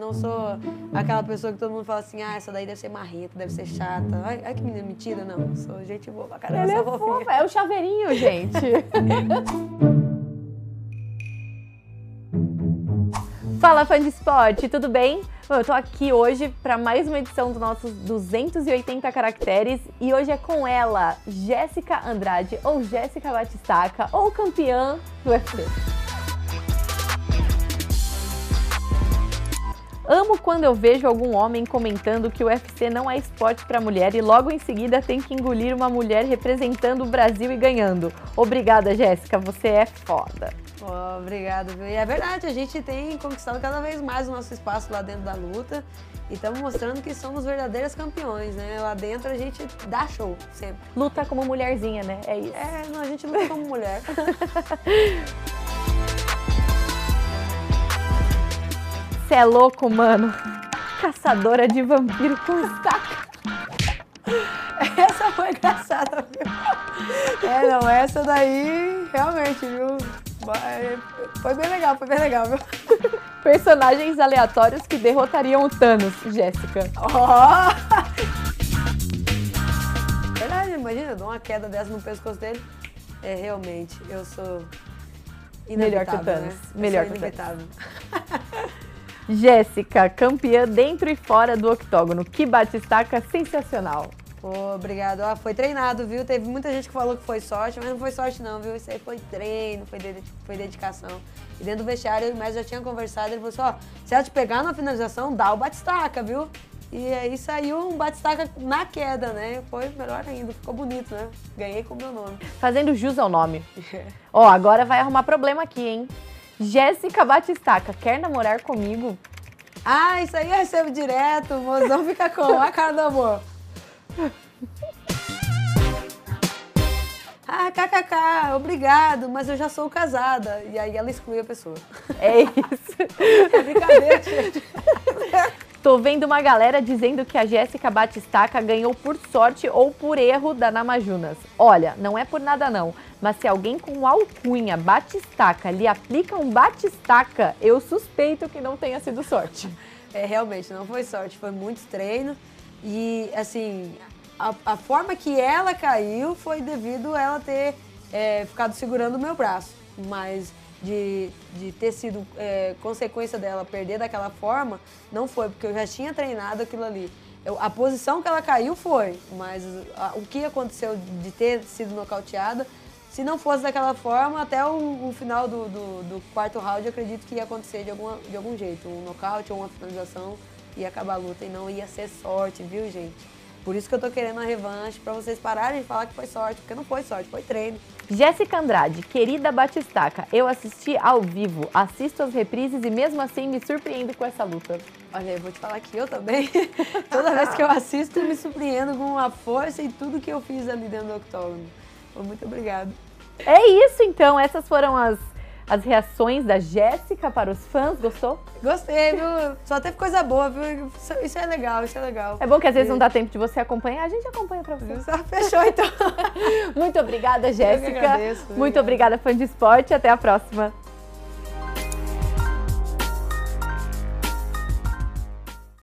Não sou aquela pessoa que todo mundo fala assim, ah, essa daí deve ser marrenta, deve ser chata. Ai, ai que menina mentira, não. Sou gente boa pra caramba, Ele é fofo, é o chaveirinho, gente. Fala, fã de esporte, tudo bem? Bom, eu tô aqui hoje para mais uma edição dos nossos 280 caracteres e hoje é com ela, Jéssica Andrade, ou Jéssica Batistaca, ou campeã do UFC. Amo quando eu vejo algum homem comentando que o UFC não é esporte para mulher e logo em seguida tem que engolir uma mulher representando o Brasil e ganhando. Obrigada, Jéssica, você é foda. Oh, obrigado, viu? E é verdade, a gente tem conquistado cada vez mais o nosso espaço lá dentro da luta e estamos mostrando que somos verdadeiras campeões, né? Lá dentro a gente dá show, sempre. Luta como mulherzinha, né? É isso. É, não, a gente luta como mulher. Você é louco, mano. Caçadora de vampiro com estaca. Essa foi engraçada, viu? É, não, essa daí realmente, viu? Foi bem legal, foi bem legal, viu? Personagens aleatórios que derrotariam o Thanos, Jéssica. Ó! Verdade, imagina, eu dou uma queda dessa no pescoço dele. É, realmente, eu sou Melhor que o Thanos. né? Melhor que o Thanos. Jéssica, campeã dentro e fora do octógono. Que batistaca sensacional. Pô, obrigado. Ó, foi treinado, viu? Teve muita gente que falou que foi sorte, mas não foi sorte não, viu? Isso aí foi treino, foi, foi dedicação. E dentro do vestiário, Messi já tinha conversado, ele falou assim, ó, se ela te pegar na finalização, dá o batistaca, viu? E aí saiu um batistaca na queda, né? Foi melhor ainda, ficou bonito, né? Ganhei com o meu nome. Fazendo jus ao nome. Ó, agora vai arrumar problema aqui, hein? Jéssica Batistaca, quer namorar comigo? Ah, isso aí eu recebo direto, o mozão fica como? A cara do amor. Ah, kkk, obrigado, mas eu já sou casada. E aí ela exclui a pessoa. É isso. É brincadeira, gente. Tô vendo uma galera dizendo que a Jéssica Batistaca ganhou por sorte ou por erro da Namajunas. Olha, não é por nada não, mas se alguém com alcunha Batistaca lhe aplica um Batistaca, eu suspeito que não tenha sido sorte. É, realmente, não foi sorte, foi muito treino. E, assim, a, a forma que ela caiu foi devido a ela ter é, ficado segurando o meu braço. Mas de, de ter sido é, consequência dela perder daquela forma, não foi, porque eu já tinha treinado aquilo ali. Eu- a posição que ela caiu foi, mas a- o que aconteceu de ter sido nocauteada, se não fosse daquela forma, até o, o final do, do- do quarto round, eu acredito que ia acontecer de, alguma, de algum jeito. Um nocaute ou uma finalização ia acabar a luta e não ia ser sorte, viu, gente? Por isso que eu tô querendo a revanche, pra vocês pararem de falar que foi sorte, porque não foi sorte, foi treino. Jéssica Andrade, querida Batistaca, eu assisti ao vivo, assisto as reprises e mesmo assim me surpreendo com essa luta. Olha, eu vou te falar que eu também, toda vez que eu assisto, eu me surpreendo com a força e tudo que eu fiz ali dentro do octógono. Muito obrigada. É isso então, essas foram as, as reações da Jéssica para os fãs, gostou? Gostei, viu? Só teve coisa boa, viu? Isso, isso é legal, isso é legal. É bom que às vezes não dá tempo de você acompanhar, a gente acompanha pra você. Só Fechou, então. Muito obrigada, Jéssica. Muito obrigada. obrigada, fã de esporte. Até a próxima.